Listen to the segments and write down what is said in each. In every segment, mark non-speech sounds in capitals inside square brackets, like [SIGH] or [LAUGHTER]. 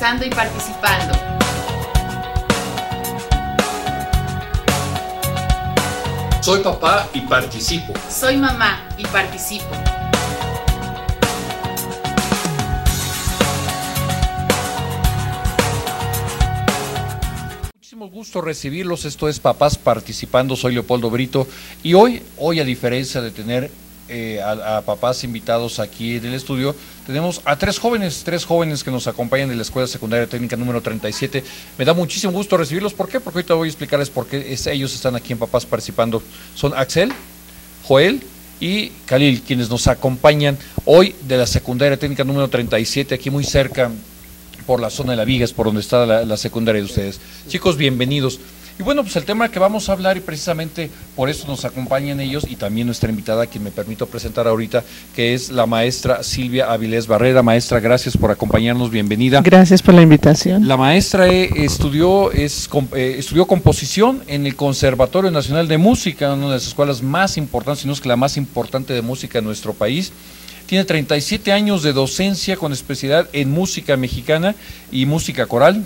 conversando y participando. Soy papá y participo. Soy mamá y participo. Muchísimo gusto recibirlos. Esto es Papás Participando. Soy Leopoldo Brito. Y hoy, hoy a diferencia de tener eh, a, a papás invitados aquí en el estudio, tenemos a tres jóvenes, tres jóvenes que nos acompañan de la Escuela Secundaria Técnica número 37. Me da muchísimo gusto recibirlos. ¿Por qué? Porque ahorita voy a explicarles por qué ellos están aquí en Papás Participando. Son Axel, Joel y Khalil, quienes nos acompañan hoy de la Secundaria Técnica número 37, aquí muy cerca por la zona de la Vigas, por donde está la secundaria de ustedes. Chicos, bienvenidos. Y bueno, pues el tema que vamos a hablar y precisamente por eso nos acompañan ellos y también nuestra invitada, quien me permito presentar ahorita, que es la maestra Silvia Avilés Barrera. Maestra, gracias por acompañarnos, bienvenida. Gracias por la invitación. La maestra eh, estudió, es, eh, estudió composición en el Conservatorio Nacional de Música, una de las escuelas más importantes, si no es que la más importante de música en nuestro país. Tiene 37 años de docencia con especialidad en música mexicana y música coral.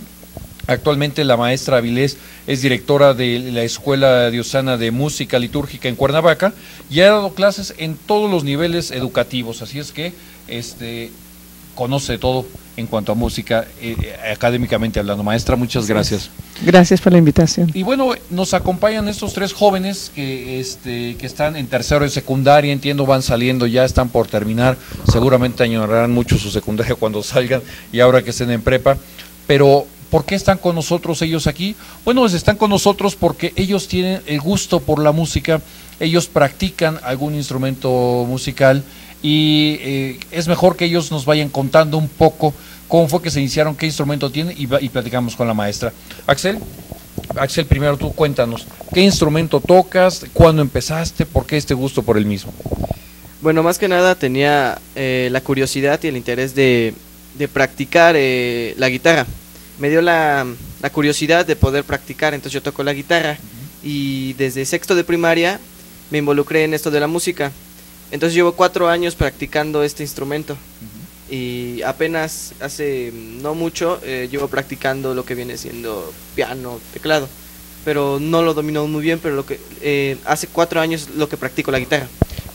Actualmente la maestra Avilés es directora de la Escuela Diosana de Música Litúrgica en Cuernavaca y ha dado clases en todos los niveles educativos. Así es que este, conoce todo en cuanto a música, eh, eh, académicamente hablando. Maestra, muchas gracias. Gracias por la invitación. Y bueno, nos acompañan estos tres jóvenes que, este, que están en tercero de secundaria, entiendo, van saliendo, ya están por terminar, seguramente añorarán mucho su secundaria [LAUGHS] cuando salgan y ahora que estén en prepa, pero ¿por qué están con nosotros ellos aquí? Bueno, pues están con nosotros porque ellos tienen el gusto por la música, ellos practican algún instrumento musical y eh, es mejor que ellos nos vayan contando un poco cómo fue que se iniciaron, qué instrumento tienen y, platicamos con la maestra. Axel. Axel, primero tú cuéntanos, ¿qué instrumento tocas? ¿Cuándo empezaste? ¿Por qué este gusto por el mismo? Bueno, más que nada tenía eh, la curiosidad y el interés de, de practicar eh, la guitarra. Me dio la, la curiosidad de poder practicar, entonces yo toco la guitarra. Y desde sexto de primaria me involucré en esto de la música. Entonces llevo cuatro años practicando este instrumento. Y apenas hace no mucho eh, llevo practicando lo que viene siendo piano, teclado, pero no lo domino muy bien, pero lo que eh, hace cuatro años lo que practico la guitarra.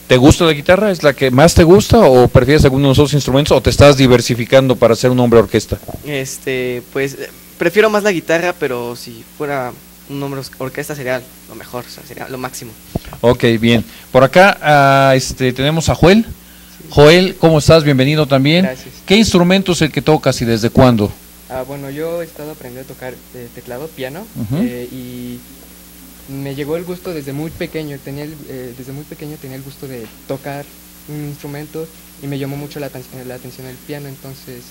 ¿Te gusta la guitarra? ¿Es la que más te gusta o prefieres alguno de los otros instrumentos o te estás diversificando para ser un hombre orquesta? Este, pues prefiero más la guitarra, pero si fuera un hombre orquesta sería lo mejor, o sea, sería lo máximo. Ok, bien. Por acá ah, este, tenemos a Joel. Joel, ¿cómo estás? Bienvenido también. Gracias. ¿Qué instrumento es el que tocas y desde cuándo? Ah, bueno, yo he estado aprendiendo a tocar eh, teclado, piano, eh, y me llegó el gusto desde muy pequeño. Tenía el- eh, desde muy pequeño tenía el gusto de tocar un instrumento y me llamó mucho la, aten- la atención el piano. Entonces,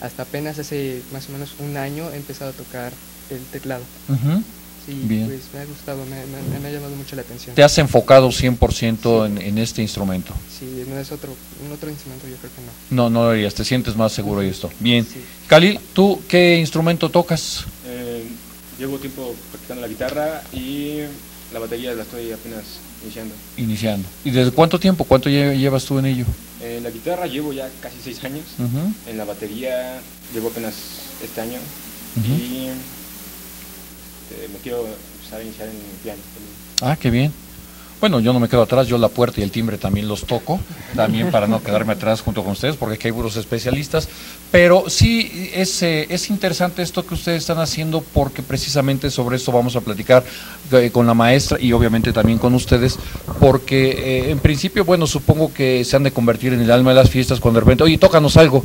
hasta apenas hace más o menos un año he empezado a tocar el teclado. Sí, Bien. pues me ha gustado, me, me- me ha llamado mucho la atención. ¿Te has enfocado 100% en, en este instrumento? Sí, no es otro, un otro instrumento, yo creo que no. No, no lo harías, te sientes más seguro de esto. Bien. Sí. Cali, ¿tú qué instrumento tocas? Eh, llevo tiempo practicando la guitarra y la batería la estoy apenas iniciando. Iniciando. ¿Y desde cuánto tiempo? ¿Cuánto lle- llevas tú en ello? En la guitarra llevo ya casi seis años. En la batería llevo apenas este año. Y eh, me quiero empezar a iniciar en el piano. también. Ah, qué bien. Bueno, yo no me quedo atrás, yo la puerta y el timbre también los toco, también para no quedarme atrás junto con ustedes, porque aquí hay buenos especialistas. Pero sí es, eh, es interesante esto que ustedes están haciendo, porque precisamente sobre esto vamos a platicar eh, con la maestra y obviamente también con ustedes, porque eh, en principio, bueno, supongo que se han de convertir en el alma de las fiestas cuando de repente, oye, tócanos algo.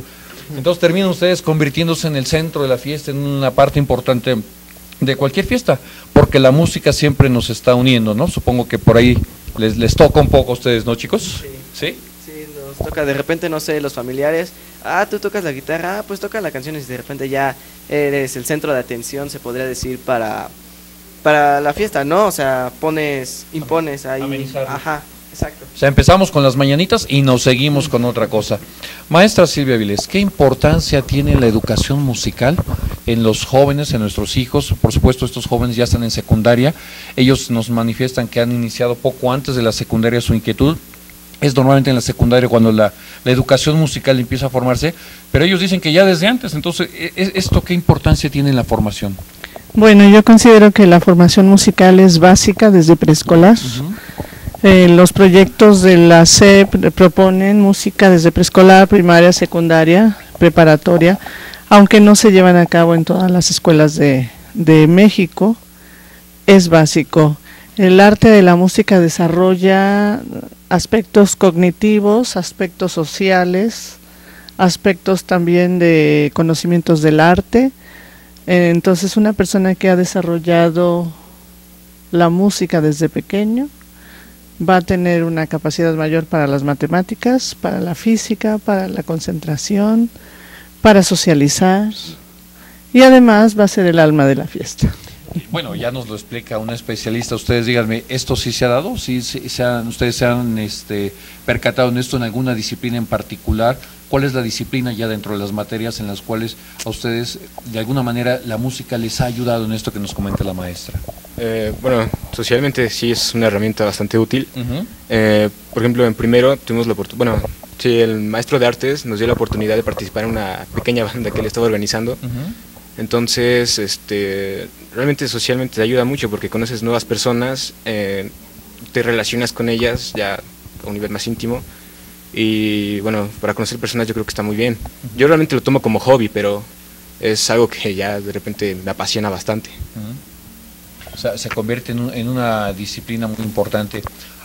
Entonces terminan ustedes convirtiéndose en el centro de la fiesta, en una parte importante de cualquier fiesta, porque la música siempre nos está uniendo, ¿no? Supongo que por ahí les, les toca un poco a ustedes, ¿no, chicos? ¿Sí? Sí, nos toca de repente, no sé, los familiares, ah, tú tocas la guitarra, ah, pues toca la canción y de repente ya eres el centro de atención, se podría decir, para, para la fiesta, ¿no? O sea, pones, impones ahí. Amenizarlo. Ajá, exacto. O sea, empezamos con las mañanitas y nos seguimos con otra cosa. Maestra Silvia Vilés, ¿qué importancia tiene la educación musical en los jóvenes, en nuestros hijos? Por supuesto, estos jóvenes ya están en secundaria. Ellos nos manifiestan que han iniciado poco antes de la secundaria su inquietud. es normalmente en la secundaria cuando la, la educación musical empieza a formarse, pero ellos dicen que ya desde antes, entonces, e- e- ¿esto qué importancia tiene en la formación? Bueno, yo considero que la formación musical es básica desde preescolar. Eh, los proyectos de la SEP proponen música desde preescolar, primaria, secundaria, preparatoria, aunque no se llevan a cabo en todas las escuelas de, México, es básico. El arte de la música desarrolla aspectos cognitivos, aspectos sociales, aspectos también de conocimientos del arte. Entonces, una persona que ha desarrollado la música desde pequeño va a tener una capacidad mayor para las matemáticas, para la física, para la concentración, para socializar y además va a ser el alma de la fiesta. Bueno, ya nos lo explica un especialista. Ustedes díganme, ¿esto sí se ha dado? ¿Sí, sí se han- ¿Ustedes se han este, percatado en esto en alguna disciplina en particular? ¿Cuál es la disciplina ya dentro de las materias en las cuales a ustedes, de alguna manera, la música les ha ayudado en esto que nos comenta la maestra? Eh, bueno, socialmente sí es una herramienta bastante útil. Eh, por ejemplo, en primero tuvimos la oportunidad, bueno, sí, el maestro de artes nos dio la oportunidad de participar en una pequeña banda que él estaba organizando. Ujú. Entonces, este, realmente socialmente te ayuda mucho porque conoces nuevas personas, eh, te relacionas con ellas ya a un nivel más íntimo. Y bueno, para conocer personas yo creo que está muy bien. Yo realmente lo tomo como hobby, pero es algo que ya de repente me apasiona bastante. Ujú. O sea, se convierte en, un- en una disciplina muy importante.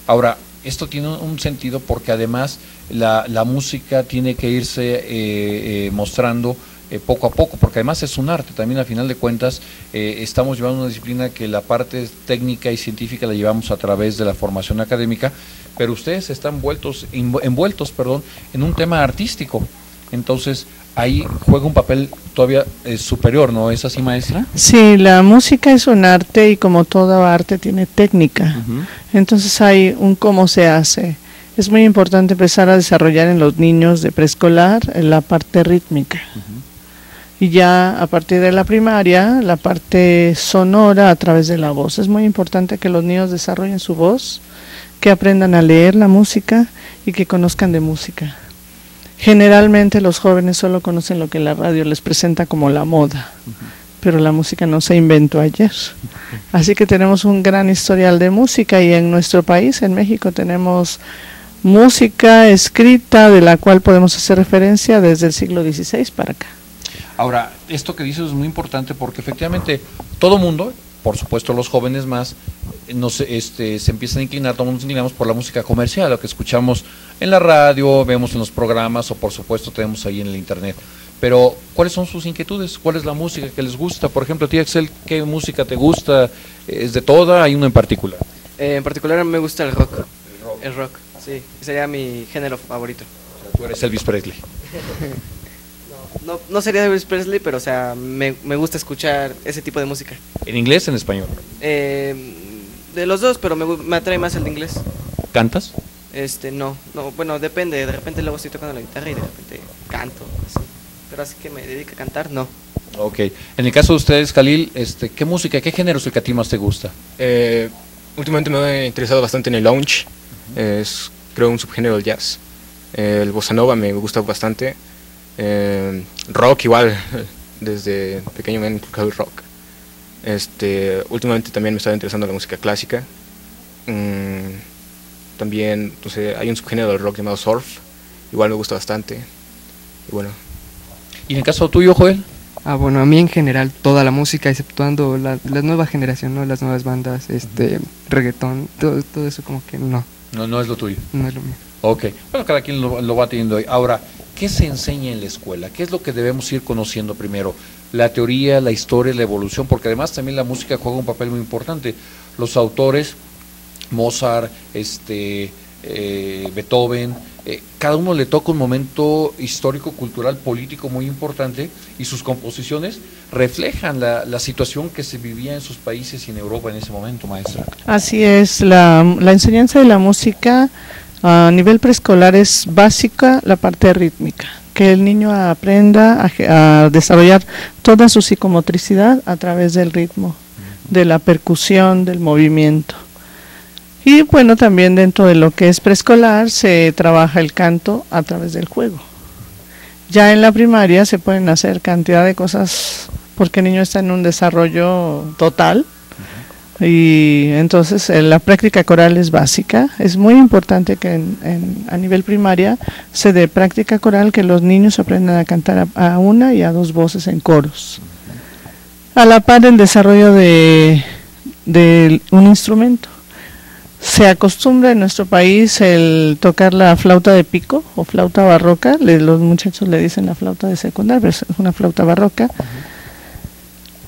Ahora, esto tiene un sentido porque además la, la música tiene que irse eh, eh, mostrando eh, poco a poco, porque además es un arte. También a final de cuentas eh, estamos llevando una disciplina que la parte técnica y científica la llevamos a través de la formación académica, pero ustedes están envueltos, envu- envueltos perdón, en un tema artístico. Entonces, ahí juega un papel todavía eh, superior, ¿no es así, maestra? Sí, la música es un arte y como todo arte tiene técnica. Entonces hay un cómo se hace. Es muy importante empezar a desarrollar en los niños de preescolar la parte rítmica. Y ya a partir de la primaria, la parte sonora a través de la voz. Es muy importante que los niños desarrollen su voz, que aprendan a leer la música y que conozcan de música. Generalmente los jóvenes solo conocen lo que la radio les presenta como la moda, pero la música no se inventó ayer. Así que tenemos un gran historial de música y en nuestro país, en México, tenemos música escrita de la cual podemos hacer referencia desde el siglo XVI para acá. Ahora, esto que dices es muy importante porque efectivamente todo mundo, por supuesto los jóvenes más, nos, este, se empiezan a inclinar, todos nos inclinamos por la música comercial, lo que escuchamos en la radio, vemos en los programas o por supuesto tenemos ahí en el internet. Pero, ¿cuáles son sus inquietudes? ¿Cuál es la música que les gusta? Por ejemplo, a ti, Axel, ¿qué música te gusta? ¿Es de toda? ¿Hay una en particular? Eh, en particular me gusta el rock. El rock, sí. Sería mi género favorito. Tú eres Elvis Presley. [LAUGHS] No, no sería Elvis Presley, pero o sea, me, me gusta escuchar ese tipo de música. ¿En inglés o en español? Eh, de los dos, pero me, me atrae más el de inglés. ¿Cantas? Este, no, no, bueno, depende. De repente luego estoy tocando la guitarra y de repente canto, así. Pero así que me dedique a cantar, no. Ok. En el caso de ustedes, Khalil, este, ¿qué música, qué género es el que a ti más te gusta? Eh, últimamente me he interesado bastante en el lounge, es creo un subgénero del jazz. El bossa nova me gusta bastante. Eh, rock igual, [LAUGHS] desde pequeño me han inculcado el rock. Este, últimamente también me está interesando la música clásica. Mm, también, no sé, hay un subgénero del rock llamado surf, igual me gusta bastante. Y bueno, ¿Y en el caso tuyo, Joel? Ah, bueno, a mí en general toda la música, exceptuando la, la nueva generación, ¿no? Las nuevas bandas, este, reggaetón, todo, todo eso como que no, No, no es lo tuyo. no es lo mío. Ok, bueno, cada quien lo, lo va teniendo ahí. Ahora, ¿qué se enseña en la escuela? ¿Qué es lo que debemos ir conociendo primero? La teoría, la historia, la evolución, porque además también la música juega un papel muy importante. Los autores, Mozart, este, eh, Beethoven, eh, cada uno le toca un momento histórico, cultural, político muy importante y sus composiciones reflejan la, la situación que se vivía en sus países y en Europa en ese momento, maestra. Así es, la, la enseñanza de la música a nivel preescolar es básica la parte rítmica, que el niño aprenda a, a desarrollar toda su psicomotricidad a través del ritmo, de la percusión, del movimiento. Y bueno, también dentro de lo que es preescolar se trabaja el canto a través del juego. Ya en la primaria se pueden hacer cantidad de cosas porque el niño está en un desarrollo total y entonces eh, la práctica coral es básica. Es muy importante que en, a nivel primaria se dé práctica coral, que los niños aprendan a cantar a, una y a dos voces en coros. A la par el desarrollo de, de un instrumento. Se acostumbra en nuestro país el tocar la flauta de pico o flauta barroca. los muchachos le dicen la flauta de secundaria, pero es una flauta barroca.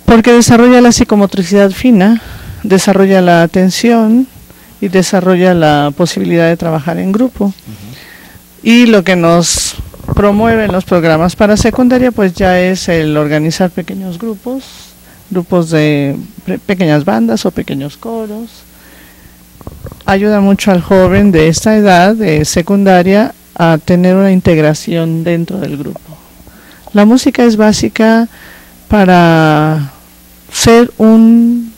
Porque desarrolla la psicomotricidad fina, desarrolla la atención y desarrolla la posibilidad de trabajar en grupo. Y lo que nos promueven los programas para secundaria, pues ya es el organizar pequeños grupos, grupos de pequeñas bandas o pequeños coros. Ayuda mucho al joven de esta edad, de secundaria, a tener una integración dentro del grupo. La música es básica para ser un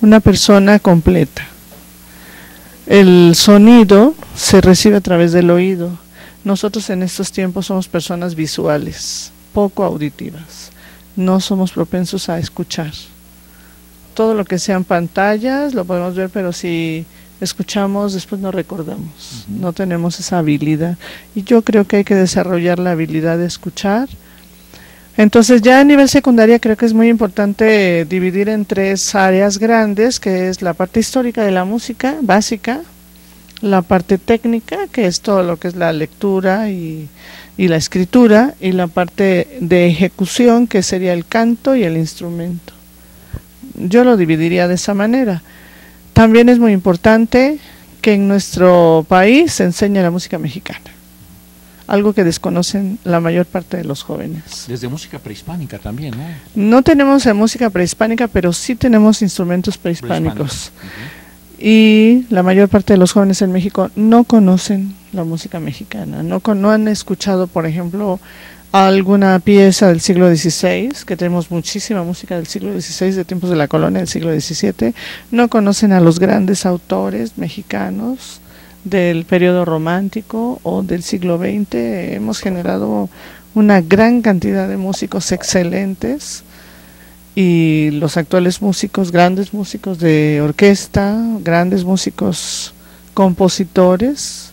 una persona completa. El sonido se recibe a través del oído. Nosotros en estos tiempos somos personas visuales, poco auditivas. No somos propensos a escuchar. Todo lo que sean pantallas lo podemos ver, pero si escuchamos después no recordamos. No tenemos esa habilidad. Y yo creo que hay que desarrollar la habilidad de escuchar entonces ya a nivel secundaria creo que es muy importante dividir en tres áreas grandes, que es la parte histórica de la música básica, la parte técnica, que es todo lo que es la lectura y, la escritura, y la parte de ejecución, que sería el canto y el instrumento. Yo lo dividiría de esa manera. También es muy importante que en nuestro país se enseñe la música mexicana algo que desconocen la mayor parte de los jóvenes. Desde música prehispánica también, ¿no? No tenemos música prehispánica, pero sí tenemos instrumentos prehispánicos. Y la mayor parte de los jóvenes en México no conocen la música mexicana, no, no han escuchado, por ejemplo, alguna pieza del siglo XVI, que tenemos muchísima música del siglo XVI, de tiempos de la colonia del siglo XVII, no conocen a los grandes autores mexicanos, del periodo romántico o del siglo XX. Hemos generado una gran cantidad de músicos excelentes y los actuales músicos, grandes músicos de orquesta, grandes músicos compositores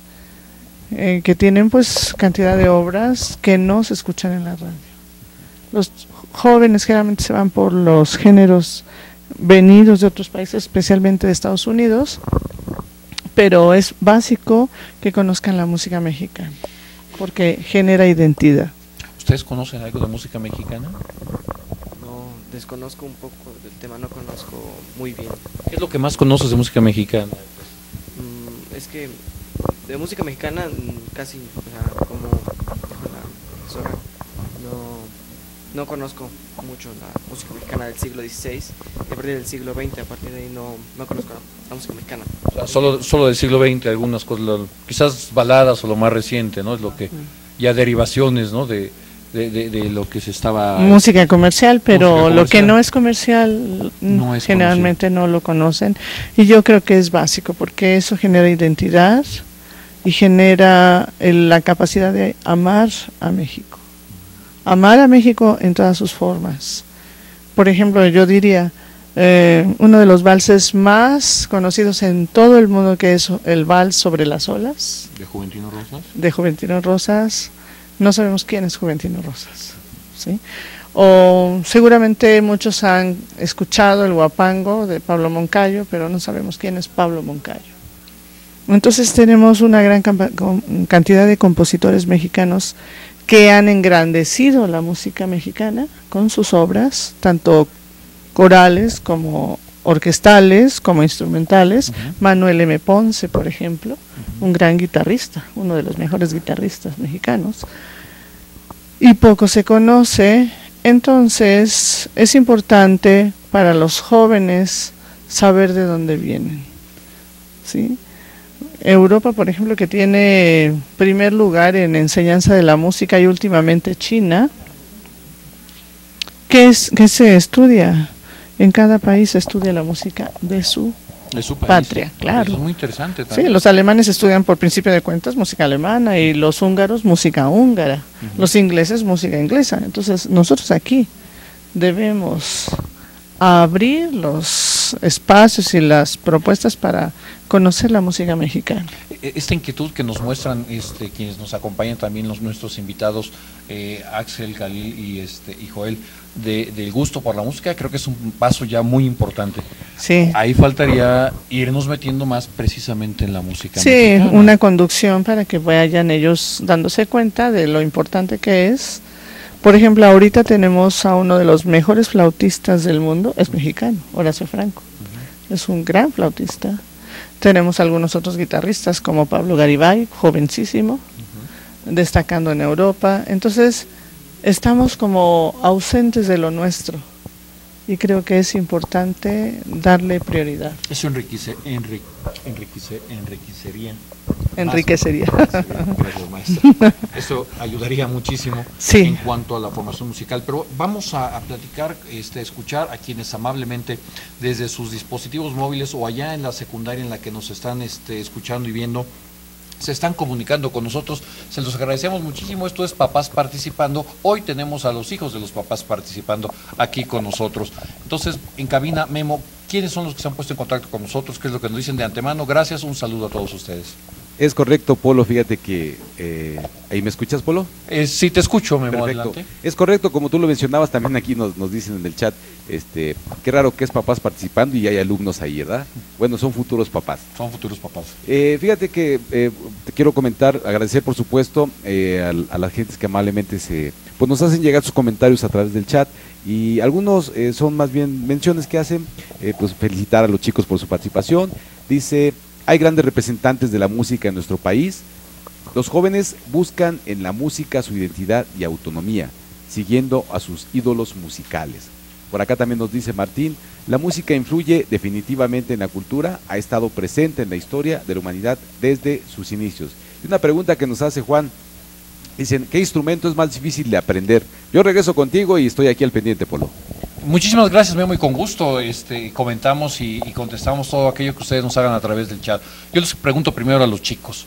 eh, que tienen pues cantidad de obras que no se escuchan en la radio. Los jóvenes generalmente se van por los géneros venidos de otros países, especialmente de Estados Unidos, pero es básico que conozcan la música mexicana, porque genera identidad. ¿Ustedes conocen algo de música mexicana? No, desconozco un poco del tema, no conozco muy bien. ¿Qué es lo que más conoces de música mexicana? Mm, es que de música mexicana mm, casi, o sea, como la no, no conozco mucho la música mexicana del siglo XVI, a partir del siglo XX, a partir de ahí no, no conozco la música mexicana. solo, solo del siglo XX, algunas cosas, quizás baladas o lo más reciente, ¿no? Es lo que, ya derivaciones, ¿no? De, de, lo que se estaba... Música comercial, pero lo que no es comercial no generalmente no lo conocen. Y yo creo que es básico, porque eso genera identidad y genera la capacidad de amar a México. Amar a México en todas sus formas. Por ejemplo, yo diría, eh, uno de los valses más conocidos en todo el mundo, que es el vals sobre las olas. ¿De Juventino Rosas? De Juventino Rosas. No sabemos quién es Juventino Rosas. ¿sí? O seguramente muchos han escuchado el guapango de Pablo Moncayo, pero no sabemos quién es Pablo Moncayo. Entonces tenemos una gran cantidad de compositores mexicanos que han engrandecido la música mexicana con sus obras, tanto corales como orquestales, como instrumentales. Manuel M. Ponce, por ejemplo, un gran guitarrista, uno de los mejores guitarristas mexicanos. Y poco se conoce, entonces es importante para los jóvenes saber de dónde vienen. ¿sí? Europa, por ejemplo, que tiene primer lugar en enseñanza de la música y últimamente China, ¿qué, es, qué se estudia? En cada país se estudia la música de su De su país. patria, claro. Eso es muy interesante Sí, también. los alemanes estudian por principio de cuentas música alemana y los húngaros música húngara, los ingleses música inglesa. Entonces nosotros aquí debemos abrir los espacios y las propuestas para conocer la música mexicana. E- Esta inquietud que nos muestran este, quienes nos acompañan también los nuestros invitados, eh, Axel, Galil y, este, y Joel, de- del gusto por la música, creo que es un paso ya muy importante. Sí. Ahí faltaría irnos metiendo más precisamente en la música. Sí, mexicana. una conducción para que vayan ellos dándose cuenta de lo importante que es. Por ejemplo, ahorita tenemos a uno de los mejores flautistas del mundo, es mexicano, Horacio Franco. Es un gran flautista. Tenemos algunos otros guitarristas como Pablo Garibay, jovencísimo, destacando en Europa. Entonces, estamos como ausentes de lo nuestro y creo que es importante darle prioridad. Eso enriquece, enri- enriquece, enriquecería. Enriquecería. Gracias, maestra. [LAUGHS] Eso ayudaría muchísimo Sí. en cuanto a la formación musical. Pero vamos a, a platicar, este, a escuchar a quienes amablemente desde sus dispositivos móviles o allá en la secundaria en la que nos están este, escuchando y viendo se están comunicando con nosotros. Se los agradecemos muchísimo. Esto es Papás Participando. Hoy tenemos a los hijos de los papás participando aquí con nosotros. Entonces, en cabina, Memo, ¿quiénes son los que se han puesto en contacto con nosotros? ¿Qué es lo que nos dicen de antemano? Gracias, un saludo a todos ustedes. Es correcto, Polo. Fíjate que. eh, ¿Ahí me escuchas, Polo? Eh, sí, te escucho, Memo, Perfecto. Es correcto, como tú lo mencionabas, también aquí nos, nos dicen en el chat, este, qué raro que es papás participando y hay alumnos ahí, ¿verdad? Bueno, son futuros papás. Son futuros papás. Eh, fíjate que eh, te quiero comentar, agradecer por supuesto eh, al- a, las gentes que amablemente se, pues nos hacen llegar sus comentarios a través del chat y algunos eh, son más bien menciones que hacen, eh, pues felicitar a los chicos por su participación. Dice, hay grandes representantes de la música en nuestro país. Los jóvenes buscan en la música su identidad y autonomía, siguiendo a sus ídolos musicales. Por acá también nos dice Martín, la música influye definitivamente en la cultura, ha estado presente en la historia de la humanidad desde sus inicios. Y una pregunta que nos hace Juan, dicen, ¿qué instrumento es más difícil de aprender? Yo regreso contigo y estoy aquí al pendiente, Polo. Muchísimas gracias, Memo, y con gusto este, comentamos y, y contestamos todo aquello que ustedes nos hagan a través del chat. Yo les pregunto primero a los chicos,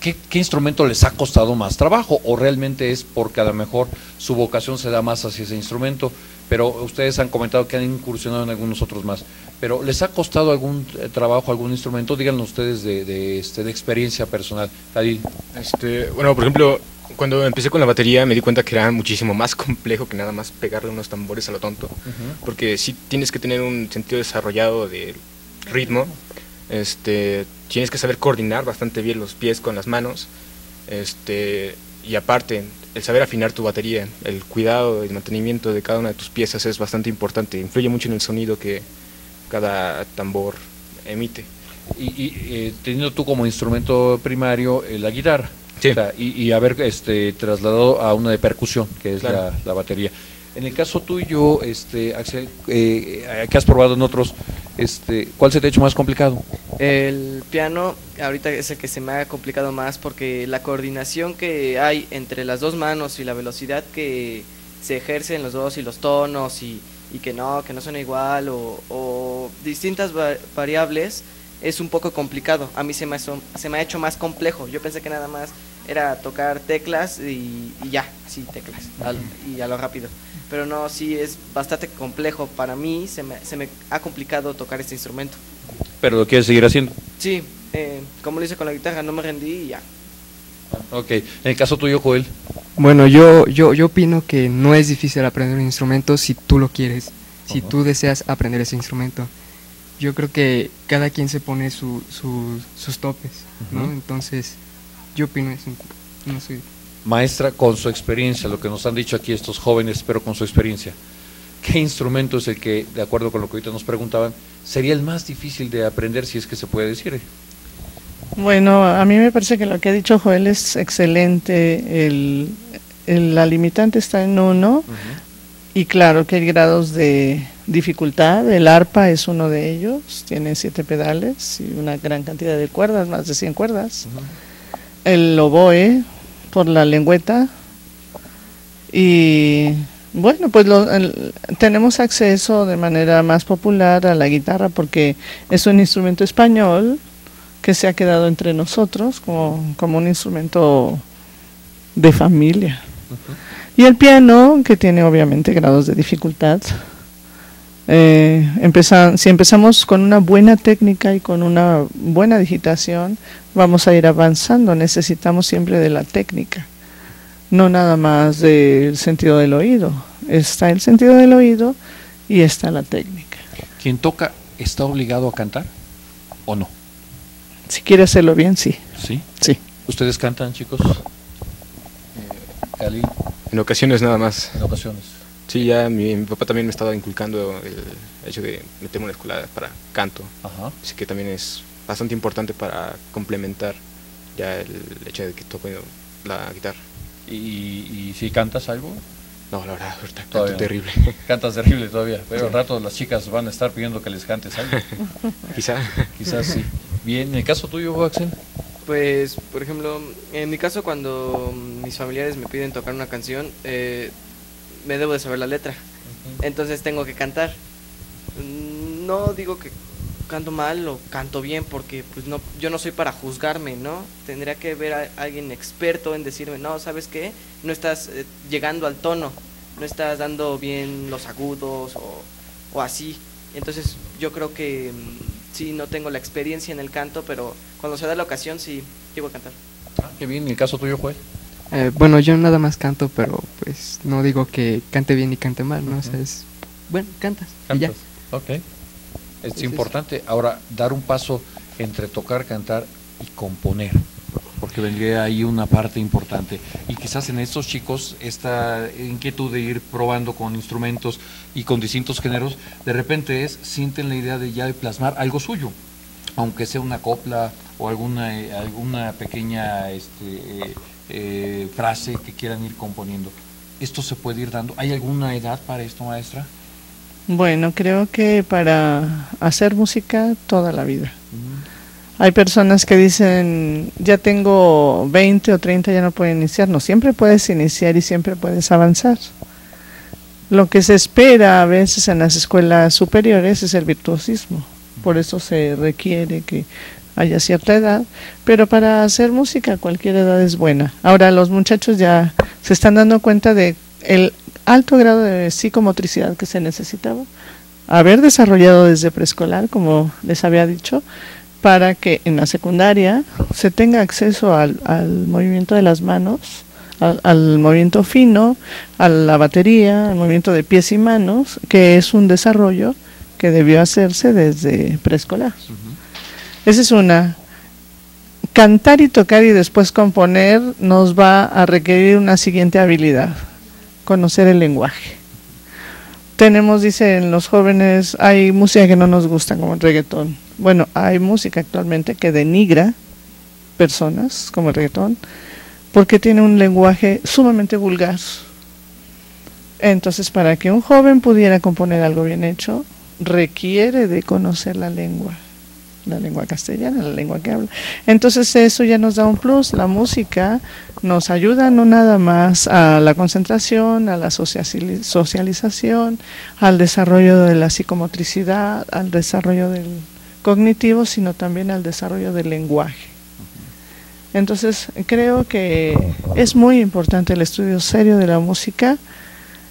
¿qué, instrumento les ha costado más trabajo? ¿O realmente es porque a lo mejor su vocación se da más hacia ese instrumento? Pero ustedes han comentado que han incursionado en algunos otros más. Pero ¿les ha costado algún eh, trabajo, algún instrumento? Díganlo ustedes de, de, este, de experiencia personal. Este, bueno, por ejemplo, cuando empecé con la batería me di cuenta que era muchísimo más complejo que nada más pegarle unos tambores a lo tonto, porque sí tienes que tener un sentido desarrollado de ritmo, este, tienes que saber coordinar bastante bien los pies con las manos, este, y aparte el saber afinar tu batería, el cuidado y el mantenimiento de cada una de tus piezas es bastante importante, influye mucho en el sonido que cada tambor emite. Y, y, eh, teniendo tú como instrumento primario eh, la guitarra. Sí. O sea, y, y haber este, trasladado a una de percusión, que es Claro. la, la batería. En el caso tuyo, este, Axel, eh, que has probado en otros, este, ¿cuál se te ha hecho más complicado? El piano ahorita es el que se me ha complicado más porque la coordinación que hay entre las dos manos y la velocidad que se ejerce en los dos y los tonos y, y que no, que no suena igual o, o distintas va- variables es un poco complicado. A mí se me, ha hecho- se me ha hecho más complejo. Yo pensé que nada más era tocar teclas y, y ya, sí, teclas, al- y a lo rápido. Pero no, sí es bastante complejo. Para mí se me, se me ha complicado tocar este instrumento. Pero lo quieres seguir haciendo. Sí, eh, como lo hice con la guitarra, no me rendí y ya. Ok. En el caso tuyo, Joel. Bueno, yo, yo, yo opino que no es difícil aprender un instrumento si tú lo quieres, si tú deseas aprender ese instrumento. Yo creo que cada quien se pone su, su- sus topes, ¿no? Entonces, yo opino eso. No sé. Maestra, con su experiencia, lo que nos han dicho aquí estos jóvenes, pero con su experiencia, ¿qué instrumento es el que, de acuerdo con lo que ahorita nos preguntaban, sería el más difícil de aprender, si es que se puede decir? Bueno, a mí me parece que lo que ha dicho Joel es excelente. El, el- la limitante está en uno y claro que hay grados de dificultad. El arpa es uno de ellos, tiene siete pedales y una gran cantidad de cuerdas, más de 100 cuerdas. El oboe por la lengüeta y Bueno, pues lo- el- tenemos acceso de manera más popular a la guitarra porque es un instrumento español que se ha quedado entre nosotros como, como un instrumento de familia. Y el piano, que tiene obviamente grados de dificultad. Eh, empeza- si empezamos con una buena técnica y con una buena digitación, vamos a ir avanzando. Necesitamos siempre de la técnica no nada más del sentido del oído. Está el sentido del oído y está la técnica. ¿Quien toca está obligado a cantar o no? Si quiere hacerlo bien, sí. Sí. Sí. ¿Ustedes cantan, chicos? Cali, En ocasiones nada más. en ocasiones. Sí, ya mi, mi papá también me estaba inculcando el hecho de meterme en una escuela para canto. Ajá. Así que también es bastante importante para complementar ya el hecho de que toco la guitarra. ¿Y, y si cantas algo? No, la verdad, ahorita canto terrible. [LAUGHS] Cantas terrible todavía, pero al rato las chicas van a estar pidiendo que les cantes algo. [LAUGHS] Quizá. Quizás sí. Bien, en el caso tuyo, Axel. Pues, por ejemplo, en mi caso cuando mis familiares me piden tocar una canción, eh, me debo de saber la letra. Entonces tengo que cantar. No digo que canto mal o canto bien porque pues no yo no soy para juzgarme, ¿no? Tendría que ver a alguien experto en decirme, "No, ¿sabes qué? No estás eh, llegando al tono, no estás dando bien los agudos o, o así." Entonces, yo creo que mm, sí no tengo la experiencia en el canto, pero cuando se da la ocasión sí llego a cantar. Ah, qué bien, en el caso tuyo, Joel. Eh, bueno, yo nada más canto, pero pues no digo que cante bien y cante mal, ¿no? O sea, es, bueno, cantas. y ya. Cantas. Ok. Es importante ahora dar un paso entre tocar, cantar y componer, porque vendría ahí una parte importante. Y quizás en estos chicos esta inquietud de ir probando con instrumentos y con distintos géneros, de repente es, sienten la idea de ya de plasmar algo suyo, aunque sea una copla o alguna, eh, alguna pequeña este, eh, eh, frase que quieran ir componiendo. ¿Esto se puede ir dando? ¿Hay alguna edad para esto, maestra? Bueno, creo que para hacer música toda la vida. Hay personas que dicen, ya tengo 20 o 30, ya no puedo iniciar. No, siempre puedes iniciar y siempre puedes avanzar. Lo que se espera a veces en las escuelas superiores es el virtuosismo. Por eso se requiere que haya cierta edad, pero para hacer música cualquier edad es buena. Ahora los muchachos ya se están dando cuenta de el alto grado de psicomotricidad que se necesitaba, haber desarrollado desde preescolar, como les había dicho, para que en la secundaria se tenga acceso al, movimiento de las manos, al, al movimiento fino, a la batería, al movimiento de pies y manos, que es un desarrollo que debió hacerse desde preescolar. Esa es una. Cantar y tocar y después componer nos va a requerir una siguiente habilidad, conocer el lenguaje. Tenemos, dicen los jóvenes, hay música que no nos gusta como el reggaetón. Bueno, hay música actualmente que denigra personas como el reggaetón porque tiene un lenguaje sumamente vulgar. Entonces, para que un joven pudiera componer algo bien hecho, requiere de conocer la lengua, la lengua castellana, la lengua que habla. Entonces, eso ya nos da un plus. La música nos ayuda no nada más a la concentración, a la sociali- socialización, al desarrollo de la psicomotricidad, al desarrollo del cognitivo, sino también al desarrollo del lenguaje. Entonces, creo que es muy importante el estudio serio de la música.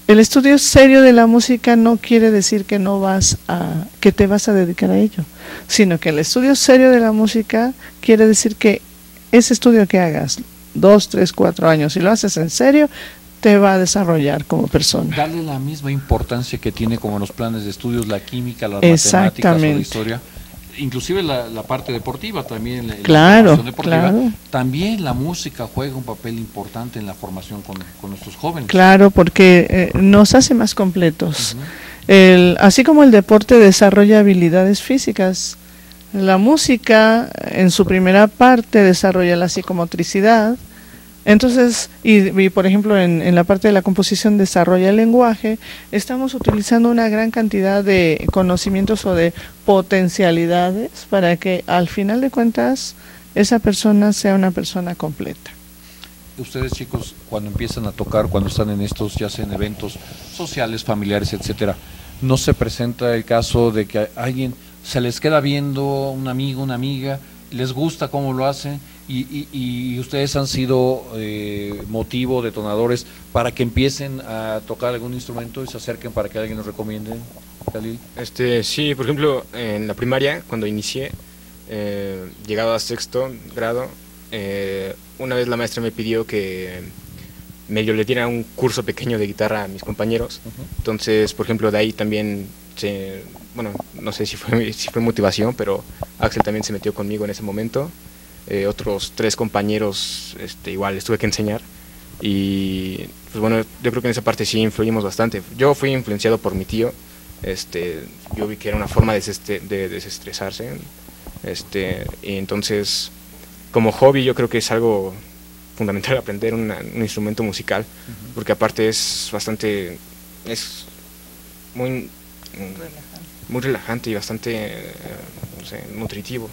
El estudio serio de la música no quiere decir que no vas a que te vas a dedicar a ello, sino que el estudio serio de la música quiere decir que ese estudio que hagas dos, tres, cuatro años y lo haces en serio, te va a desarrollar como persona. Darle la misma importancia que tiene como los planes de estudios la química, las matemáticas o la historia. Inclusive la, la parte deportiva también, la, la Claro, deportiva, claro. también la música juega un papel importante en la formación con, con nuestros jóvenes. Claro, porque eh, nos hace más completos. El- así como el deporte desarrolla habilidades físicas, la música en su primera parte desarrolla la psicomotricidad. Entonces, y, y, por ejemplo en, en la parte de la composición desarrolla el lenguaje, estamos utilizando una gran cantidad de conocimientos o de potencialidades para que al final de cuentas esa persona sea una persona completa. ustedes chicos, cuando empiezan a tocar, cuando están en estos, ya sea en eventos sociales, familiares, etcétera, no se presenta el caso de que alguien se les queda viendo, un amigo, una amiga, les gusta cómo lo hacen y, y- y ustedes han sido eh, motivo, detonadores para que empiecen a tocar algún instrumento y se acerquen para que alguien los recomiende, Khalil. Este, sí, por ejemplo, en la primaria, cuando inicié, eh, llegado a sexto grado, eh, una vez la maestra me pidió que medio le diera un curso pequeño de guitarra a mis compañeros. Entonces, por ejemplo, de ahí también, se, bueno, no sé si fue, [LAUGHS] si fue motivación, pero Axel también se metió conmigo en ese momento. Eh, otros tres compañeros, este, igual les tuve que enseñar. Y, pues bueno, yo creo que en esa parte sí influimos bastante. Yo fui influenciado por mi tío. Este, yo vi que era una forma de, de desestresarse. Este, y entonces, como hobby, yo creo que es algo fundamental [LAUGHS] aprender una- un instrumento musical, porque aparte es bastante, es muy, muy relajante y bastante, eh, no sé, nutritivo.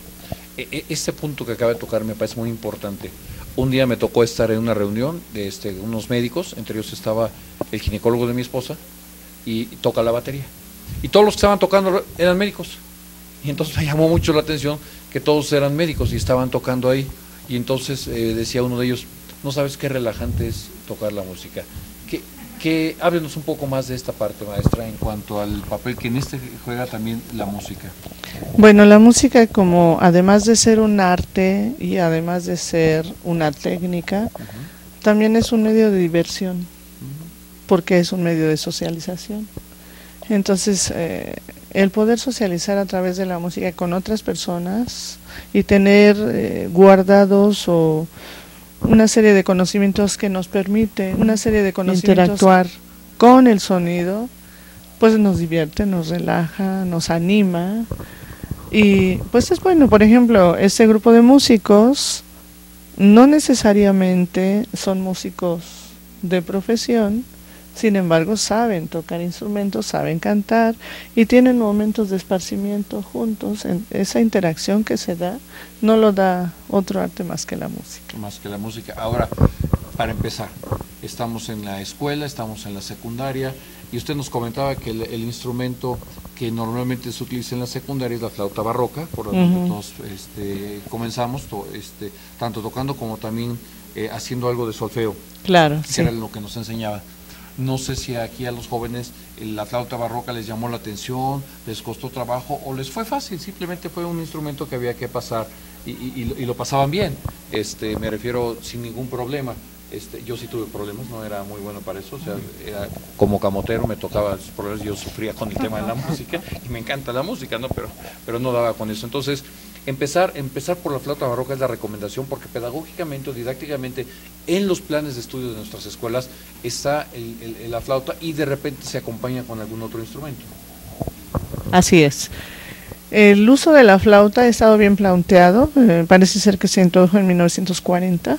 E- e- Este punto que acaba de tocar me parece muy importante. Un día me tocó estar en una reunión de este, unos médicos, entre ellos estaba el ginecólogo de mi esposa, y toca la batería. Y todos los que estaban tocando eran médicos. Y entonces [LAUGHS] me llamó mucho la atención que todos eran médicos y estaban tocando ahí. Y entonces eh, decía uno de ellos, no sabes qué relajante es tocar la música. Que, háblenos un poco más de esta parte, maestra, en cuanto al papel que en este juega también la música. Bueno, la música como además de ser un arte y además de ser una técnica, también es un medio de diversión, porque es un medio de socialización. Entonces, eh, el poder socializar a través de la música con otras personas y tener eh, guardados o una serie de conocimientos que nos permiten, una serie de conocimientos interactuar. con el sonido, pues nos divierte, nos relaja, nos anima. Y pues es bueno, por ejemplo, este grupo de músicos no necesariamente son músicos de profesión, sin embargo saben tocar instrumentos, saben cantar y tienen momentos de esparcimiento juntos. En esa interacción que se da no lo da otro arte más que la música. Más que la música. Ahora, para empezar, estamos en la escuela, estamos en la secundaria y usted nos comentaba que el, el instrumento que normalmente se utiliza en la secundaria es la flauta barroca, por donde Ujú. todos este, comenzamos, to- este, tanto tocando como también eh, haciendo algo de solfeo, Claro, que sí. era lo que nos enseñaba. No sé si aquí a los jóvenes la flauta barroca les llamó la atención, les costó trabajo o les fue fácil, simplemente fue un instrumento que había que pasar y, y- y lo- pasaban bien, este, me refiero sin ningún problema. Este, yo sí tuve problemas, no era muy bueno para eso, o sea, era como camotero me tocaba esos problemas, yo sufría con el tema de la [LAUGHS] música y me encanta la música, ¿no? Pero, pero no daba con eso. Entonces, empezar, empezar por la flauta barroca es la recomendación porque pedagógicamente o didácticamente en los planes de estudio de nuestras escuelas está el- la flauta y de repente se acompaña con algún otro instrumento. Así es. El uso de la flauta ha estado bien planteado, eh, parece ser que se introdujo en 1940.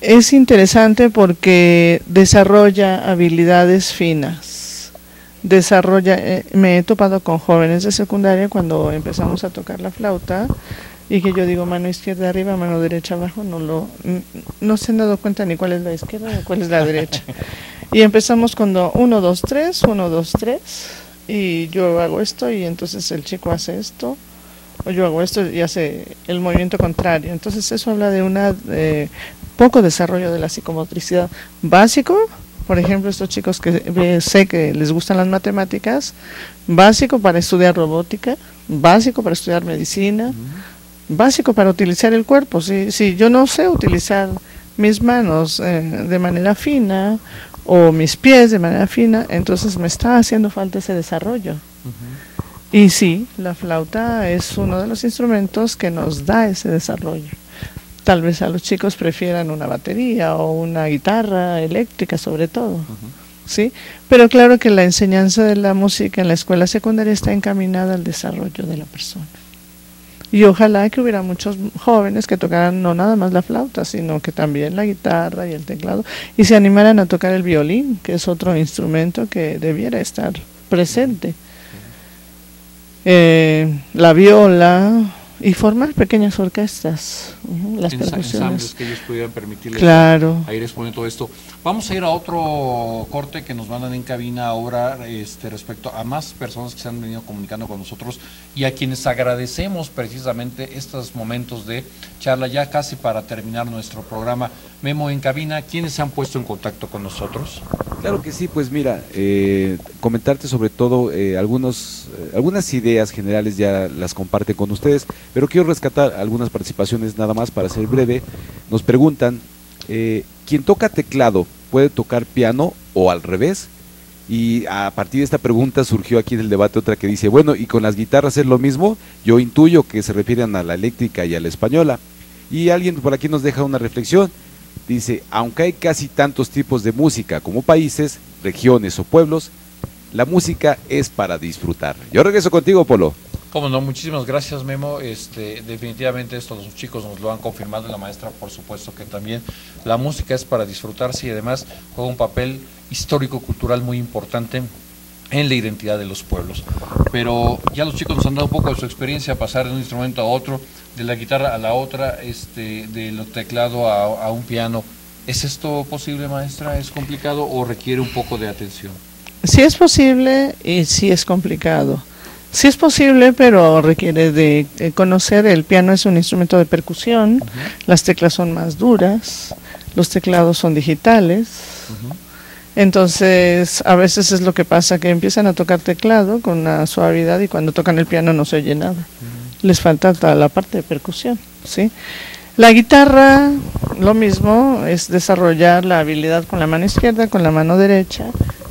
Es interesante porque desarrolla habilidades finas. Desarrolla, eh, me he topado con jóvenes de secundaria cuando empezamos a tocar la flauta y que yo digo mano izquierda arriba, mano derecha abajo, no lo no se han dado cuenta ni cuál es la izquierda ni cuál es la derecha. [LAUGHS] Y empezamos cuando 1 2 3, 1 2 3 y yo hago esto y entonces el chico hace esto o yo hago esto y hace el movimiento contrario. Entonces eso habla de una eh, poco desarrollo de la psicomotricidad básico. Por ejemplo, estos chicos que eh, sé que les gustan las matemáticas, básico para estudiar robótica, básico para estudiar medicina, básico para utilizar el cuerpo. Si, si yo no sé utilizar mis manos eh, de manera fina o mis pies de manera fina, entonces me está haciendo falta ese desarrollo. Y sí, la flauta es uno de los instrumentos que nos da ese desarrollo. Tal vez a los chicos prefieran una batería o una guitarra eléctrica sobre todo. ¿sí? Pero claro que la enseñanza de la música en la escuela secundaria está encaminada al desarrollo de la persona. Y ojalá que hubiera muchos jóvenes que tocaran no nada más la flauta, sino que también la guitarra y el teclado, y se animaran a tocar el violín, que es otro instrumento que debiera estar presente. Eh, la viola, y formar pequeñas orquestas, las Ensa- percusiones. que ellos pudieran permitirles Claro. todo esto. Vamos a ir a otro corte que nos mandan en cabina ahora este, respecto a más personas que se han venido comunicando con nosotros y a quienes agradecemos precisamente estos momentos de charla ya casi para terminar nuestro programa. Memo en cabina, ¿quiénes se han puesto en contacto con nosotros? Claro que sí, pues mira, eh, comentarte sobre todo eh, algunos, eh, algunas ideas generales ya las comparte con ustedes, pero quiero rescatar algunas participaciones nada más para ser breve. Nos preguntan, eh, ¿quién toca teclado puede tocar piano o al revés? Y a partir de esta pregunta surgió aquí en el debate otra que dice, bueno, ¿y con las guitarras es lo mismo? Yo intuyo que se refieren a la eléctrica y a la española. Y alguien por aquí nos deja una reflexión. Dice, aunque hay casi tantos tipos de música como países, regiones o pueblos, la música es para disfrutar. Yo regreso contigo, Polo. Cómo no, muchísimas gracias Memo. Este, definitivamente esto los chicos nos lo han confirmado y la maestra por supuesto que también. La música es para disfrutarse y además juega un papel histórico-cultural muy importante en la identidad de los pueblos. Pero ya los chicos nos han dado un poco de su experiencia, pasar de un instrumento a otro, de la guitarra a la otra, este, del teclado a, a un piano. ¿Es esto posible, maestra? ¿Es complicado o requiere un poco de atención? Sí es posible y sí es complicado. Sí es posible, pero requiere de eh, conocer. El piano es un instrumento de percusión, las teclas son más duras, los teclados son digitales. Entonces, a veces es lo que pasa, que empiezan a tocar teclado con una suavidad y cuando tocan el piano no se oye nada. Les falta toda la parte de percusión, ¿sí? La guitarra, lo mismo, es desarrollar la habilidad con la mano izquierda, con la mano derecha.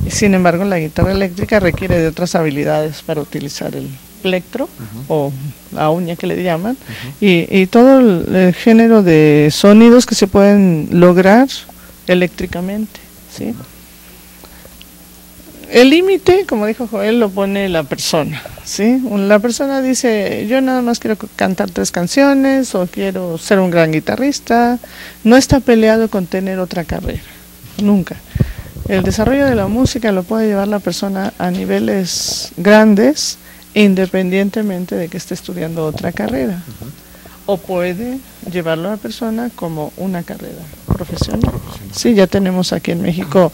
Y sin embargo, la guitarra eléctrica requiere de otras habilidades para utilizar el plectro o la uña que le llaman y, y todo el, el género de sonidos que se pueden lograr eléctricamente, ¿sí? El límite, como dijo Joel, lo pone la persona, ¿sí? La persona dice, yo nada más quiero cantar tres canciones o quiero ser un gran guitarrista. No está peleado con tener otra carrera, nunca. El desarrollo de la música lo puede llevar la persona a niveles grandes independientemente de que esté estudiando otra carrera. O puede llevarlo a la persona como una carrera profesional. Sí, ya tenemos aquí en México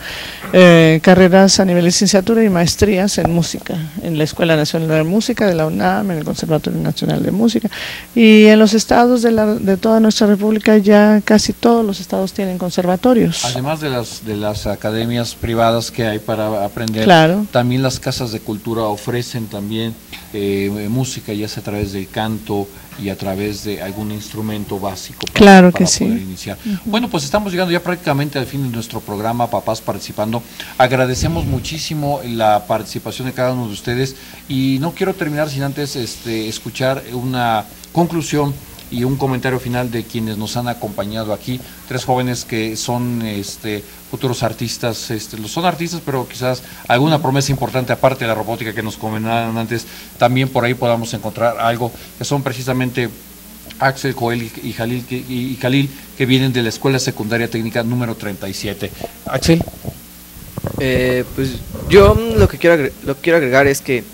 eh, carreras a nivel licenciatura y maestrías en música, en la Escuela Nacional de Música de la UNAM, en el Conservatorio Nacional de Música. Y en los estados de, la, de toda nuestra república ya casi todos los estados tienen conservatorios. Además de las de las academias privadas que hay para aprender, Claro. también las casas de cultura ofrecen también eh, música, ya sea a través del canto y a través de algún instrumento básico para, Claro para que sí. poder iniciar. Bueno, pues estamos llegando ya prácticamente al fin de nuestro programa, papás participando. Agradecemos muchísimo la participación de cada uno de ustedes y no quiero terminar sin antes este, escuchar una conclusión y un comentario final de quienes nos han acompañado aquí, tres jóvenes que son este, futuros artistas, este, son artistas, pero quizás alguna promesa importante aparte de la robótica que nos comentaban antes, también por ahí podamos encontrar algo que son precisamente Axel, Joel y, Jalil, que, vienen de la Escuela Secundaria Técnica número 37. Axel. Eh, pues yo lo que quiero agre- lo que quiero agregar es que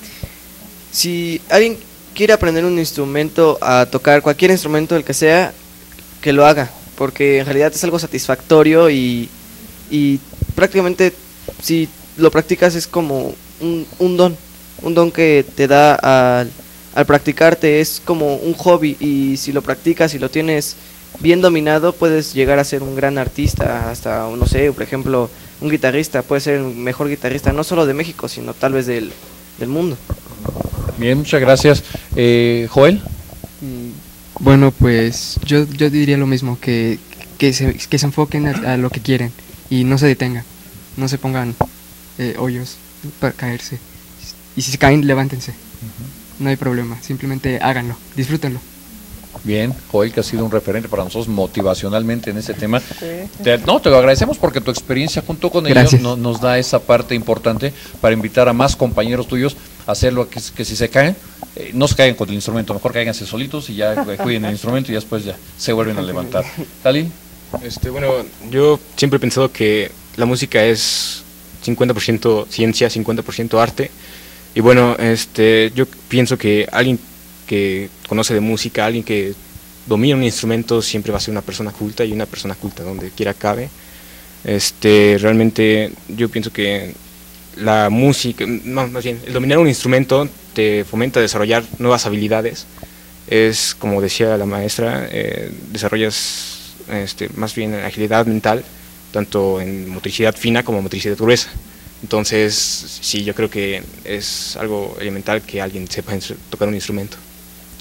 si alguien quiere aprender un instrumento a tocar cualquier instrumento el que sea que lo haga porque en realidad es algo satisfactorio y, y prácticamente si lo practicas es como un, un don un don que te da al, al practicarte es como un hobby y si lo practicas y lo tienes bien dominado puedes llegar a ser un gran artista hasta no sé por ejemplo un guitarrista puede ser el mejor guitarrista no solo de México sino tal vez del, del mundo Bien, muchas gracias. Eh, Joel. Mm, Bueno, pues yo, yo diría lo mismo, que, que, se, que se enfoquen a, a lo que quieren y no se detengan, no se pongan eh, hoyos para caerse. Y si se caen, levántense. No hay problema, simplemente háganlo, disfrútenlo. Bien, Joel, que ha sido un referente para nosotros motivacionalmente en ese tema. Te- no, te lo agradecemos porque tu experiencia junto con ellos no- nos da esa parte importante para invitar a más compañeros tuyos a hacerlo, que, que si se caen, eh, no se caigan con el instrumento, mejor cáiganse solitos y ya [LAUGHS] cuiden el instrumento y después ya se vuelven a levantar. Khalil. Este, bueno, yo siempre he pensado que la música es 50% ciencia, 50% arte. Y bueno, este, yo pienso que alguien que conoce de música, alguien que domina un instrumento, siempre va a ser una persona culta y una persona culta donde quiera cabe. Este, realmente yo pienso que la música, no, más bien, el dominar un instrumento te fomenta desarrollar nuevas habilidades. Es, como decía la maestra, eh, desarrollas este, más bien agilidad mental, tanto en motricidad fina como motricidad gruesa. Entonces, sí, yo creo que es algo elemental que alguien sepa tocar un instrumento.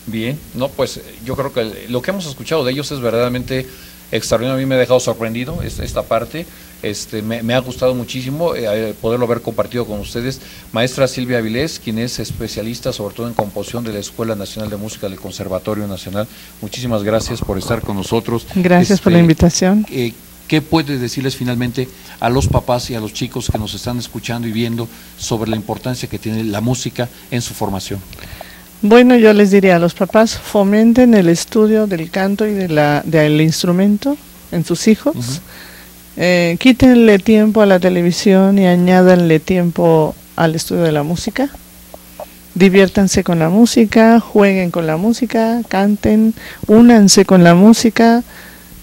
Bien, no, pues yo creo que lo que hemos escuchado de ellos es verdaderamente extraordinario. A mí me ha dejado sorprendido esta, esta parte. Este, me, ha gustado muchísimo eh, poderlo haber compartido con ustedes. Maestra Silvia Avilés, quien es especialista sobre todo en composición de la Escuela Nacional de Música del Conservatorio Nacional. Muchísimas gracias por estar con nosotros. Gracias por la este, invitación. Eh, ¿Qué puede decirles finalmente a los papás y a los chicos que nos están escuchando y viendo sobre la importancia que tiene la música en su formación? Bueno, yo les diría a los papás, fomenten el estudio del canto y de la, del instrumento en sus hijos. Eh, quítenle tiempo a la televisión y añádanle tiempo al estudio de la música. Diviértanse con la música, jueguen con la música, canten, únanse con la música,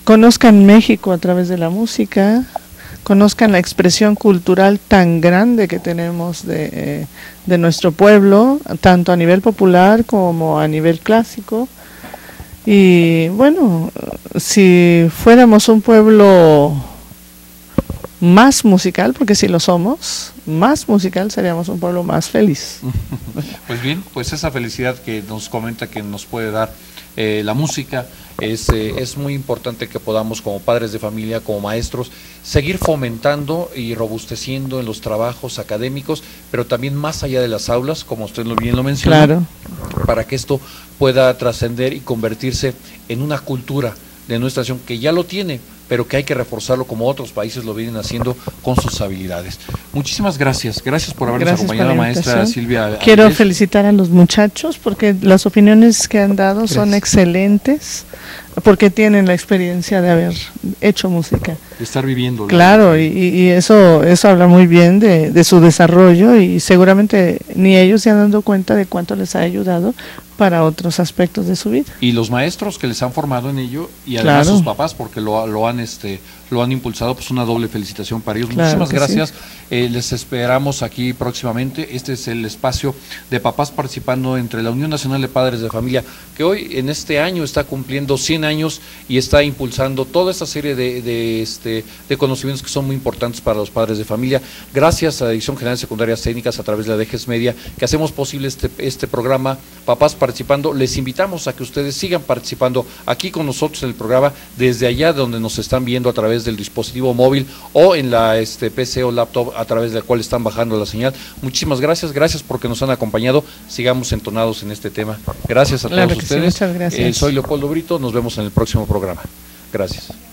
conozcan México a través de la música, conozcan la expresión cultural tan grande que tenemos de, eh, de, nuestro pueblo, tanto a nivel popular como a nivel clásico. Y bueno, si fuéramos un pueblo más musical, porque si lo somos, más musical seríamos un pueblo más feliz. [LAUGHS] Pues bien, pues esa felicidad que nos comenta que nos puede dar eh, la música, es, eh, es muy importante que podamos como padres de familia, como maestros, seguir fomentando y robusteciendo en los trabajos académicos, pero también más allá de las aulas, como usted bien lo mencionó, para que esto pueda trascender y convertirse en una cultura de nuestra nación que ya lo tiene, pero que hay que reforzarlo como otros países lo vienen haciendo con sus habilidades. Muchísimas gracias. Gracias por habernos acompañado, maestra Silvia. Quiero felicitar a los muchachos porque las opiniones que han dado son excelentes, porque tienen la experiencia de haber hecho música. De estar viviendo. Claro, y, eso, eso habla muy bien de, de su desarrollo y seguramente ni ellos se han dado cuenta de cuánto les ha ayudado para otros aspectos de su vida. Y los maestros que les han formado en ello y además sus papás porque lo, lo, han este lo han impulsado, pues una doble felicitación para ellos. Muchísimas gracias. Eh, les esperamos aquí próximamente. Este es el espacio de papás participando entre la Unión Nacional de Padres de Familia, que hoy en este año está cumpliendo 100 años y está impulsando toda esta serie de, de, este, de conocimientos que son muy importantes para los padres de familia. Gracias a la Dirección General de Secundarias Técnicas a través de la DGES Media, que hacemos posible este, este programa. Papás participando, les invitamos a que ustedes sigan participando aquí con nosotros en el programa, desde allá donde nos están viendo a través del dispositivo móvil o en la este, PC o laptop a través del cual están bajando la señal. Muchísimas gracias, gracias porque nos han acompañado. Sigamos entonados en este tema. Gracias a todos ustedes. muchas gracias. Eh, soy Leopoldo Brito, nos vemos en el próximo programa. Gracias.